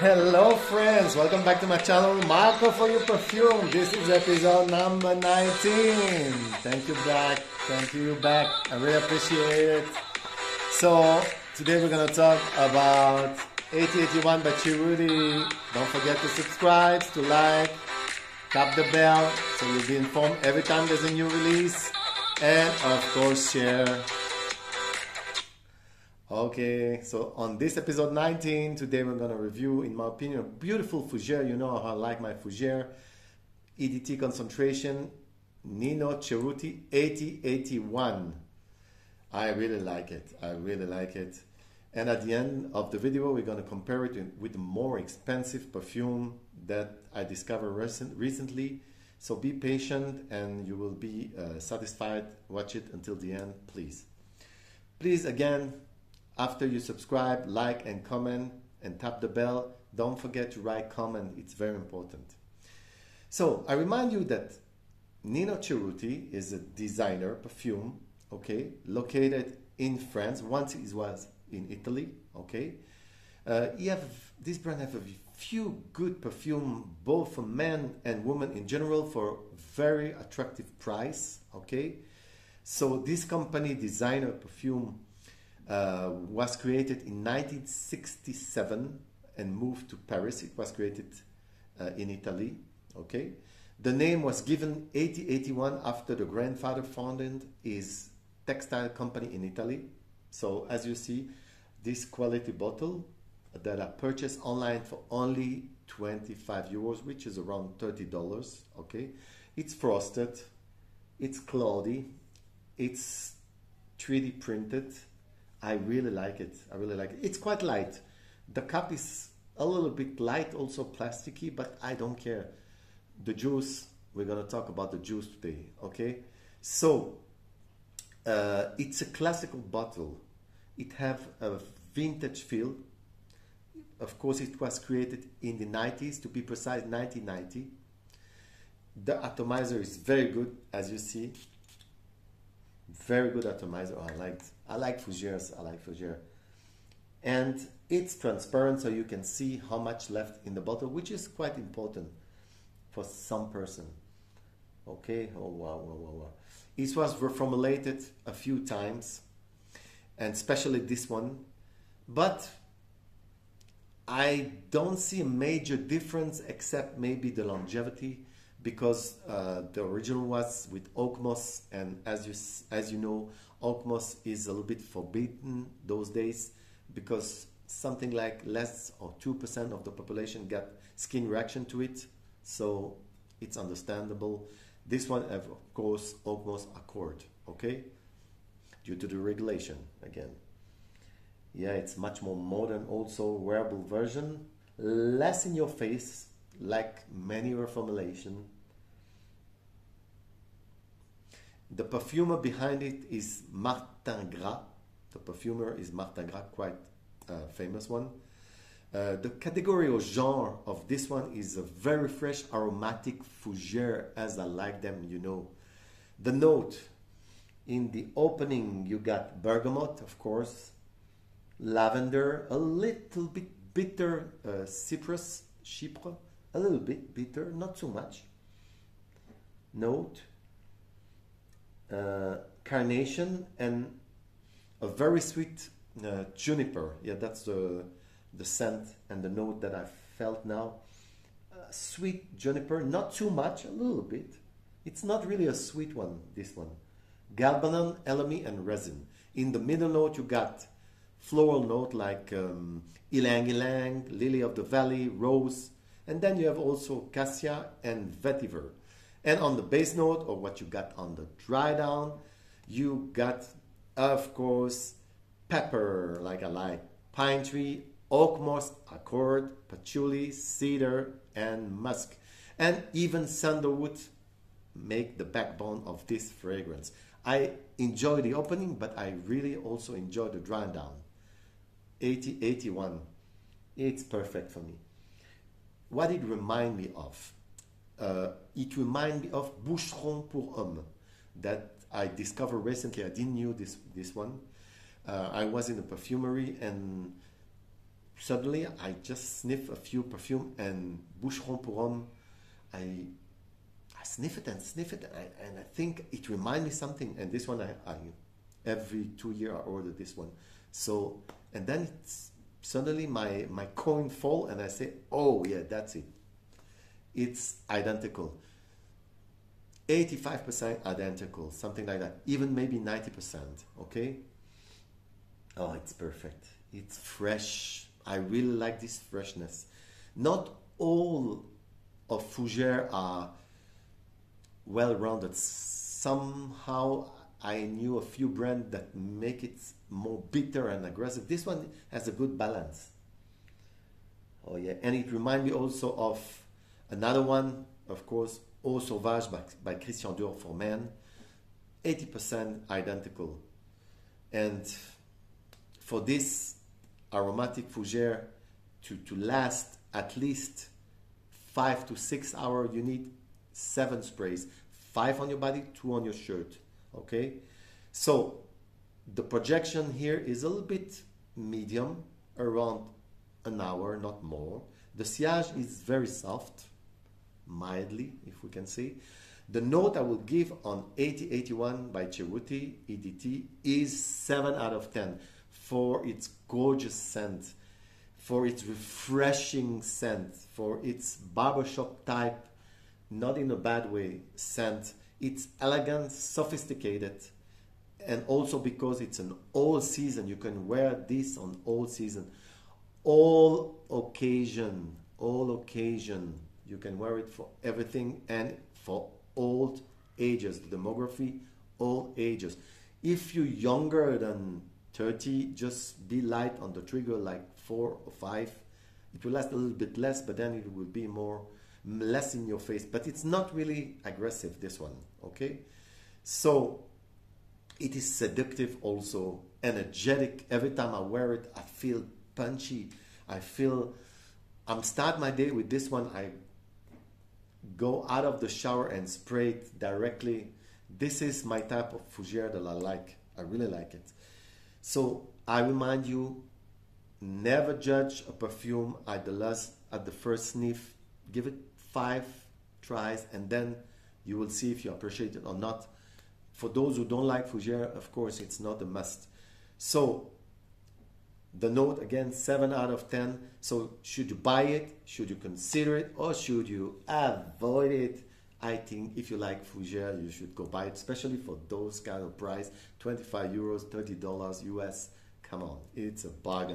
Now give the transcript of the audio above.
Hello, friends. Welcome back to my channel, Marco for your perfume. This is episode number 19. Thank you back. Thank you back. I really appreciate it. So, today we're going to talk about 1881 by Cerruti. Don't forget to subscribe, to like, tap the bell so you'll be informed every time there's a new release. And of course, share. Okay, so on this episode 19, today we're going to review, in my opinion, a beautiful fougere. You know how I like my fougere. EDT concentration, Nino Cerruti 1881. I really like it. I really like it. And at the end of the video, we're going to compare it with a more expensive perfume that I discovered recent, recently. So be patient and you will be uh, satisfied. Watch it until the end, please. Please, again, after you subscribe, like and comment and tap the bell, don't forget to write comment. It's very important. So I remind you that Nino Cerruti is a designer perfume, okay, located in France. Once it was in Italy, okay. Uh, you have this brand have a few good perfume, both for men and women in general, for very attractive price, okay. So this company designer perfume uh, was created in 1967 and moved to Paris. It was created uh, in Italy. Okay, the name was given 1881 after the grandfather founded his textile company in Italy. So as you see, this quality bottle that I purchased online for only 25 euros, which is around 30 dollars. Okay, it's frosted, it's cloudy, it's 3D printed I really like it. I really like it. It's quite light. The cup is a little bit light, also plasticky, but I don't care. The juice, we're gonna talk about the juice today, okay? So, uh, it's a classical bottle. It have a vintage feel. Of course, it was created in the 90s, to be precise, 1990. The atomizer is very good, as you see. Very good atomizer. Oh, I like I like Fougeres. I like Fougere. And it's transparent so you can see how much left in the bottle, which is quite important for some person. Okay, oh wow, wow, wow, wow. It was reformulated a few times, and especially this one, but I don't see a major difference except maybe the longevity because uh, the original was with oak moss, and as you as you know, oak moss is a little bit forbidden those days because something like less or two percent of the population got skin reaction to it, so it's understandable. This one, of course, oak moss accord, okay, due to the regulation again. Yeah, it's much more modern, also wearable version, less in your face like many reformulation. The perfumer behind it is Martin Gras. The perfumer is Martin Gras, quite a famous one. Uh, the category or genre of this one is a very fresh aromatic fougere as I like them, you know. The note in the opening you got bergamot, of course, lavender, a little bit bitter uh, citrus, chypre, a little bit bitter, not so much. Note, uh, carnation, and a very sweet uh, juniper. Yeah, that's the, the scent and the note that I felt now. Uh, sweet juniper, not too much, a little bit. It's not really a sweet one, this one. Galbanum, elemi, and resin. In the middle note, you got floral note like um, ylang ylang, lily of the valley, rose, and then you have also cassia and vetiver. And on the base note, or what you got on the dry down, you got, of course, pepper, like I like, pine tree, oak moss, accord, patchouli, cedar, and musk. And even sandalwood make the backbone of this fragrance. I enjoy the opening, but I really also enjoy the dry down. 80, 81. It's perfect for me what it remind me of? Uh, it remind me of Boucheron pour Homme that I discovered recently. I didn't knew this this one. Uh, I was in a perfumery and suddenly I just sniff a few perfume and Boucheron pour Homme, I I sniff it and sniff it and I, and I think it reminds me something. And this one I, I every two year I order this one. So and then it's suddenly my my coin fall and I say, oh yeah, that's it. It's identical. 85% identical, something like that. Even maybe 90%. Okay? Oh, it's perfect. It's fresh. I really like this freshness. Not all of Fougère are well rounded. Somehow I knew a few brands that make it more bitter and aggressive. This one has a good balance. Oh yeah, and it reminds me also of another one, of course, Eau Sauvage by, by Christian Dior for men. 80% identical. And for this aromatic fougere to, to last at least five to six hours, you need seven sprays. Five on your body, two on your shirt. Okay? So the projection here is a little bit medium, around an hour, not more. The sillage is very soft, mildly, if we can see. The note I will give on 1881 by Cerruti EDT is 7 out of 10 for its gorgeous scent, for its refreshing scent, for its barbershop type, not in a bad way, scent. It's elegant, sophisticated, and also because it's an all season, you can wear this on all season. All occasion, all occasion, you can wear it for everything and for all ages, the demography, all ages. If you're younger than 30, just be light on the trigger, like four or five. It will last a little bit less, but then it will be more less in your face. But it's not really aggressive, this one, okay? So it is seductive also, energetic. Every time I wear it, I feel punchy. I feel I'm start my day with this one. I go out of the shower and spray it directly. This is my type of fougere that I like. I really like it. So I remind you, never judge a perfume at the last at the first sniff. Give it five tries, and then you will see if you appreciate it or not. For those who don't like fougere, of course, it's not a must. So the note again, seven out of ten. So should you buy it? Should you consider it, or should you avoid it? I think if you like Fougère, you should go buy it, especially for those kind of price 25 euros, $30 US. Come on, it's a bargain.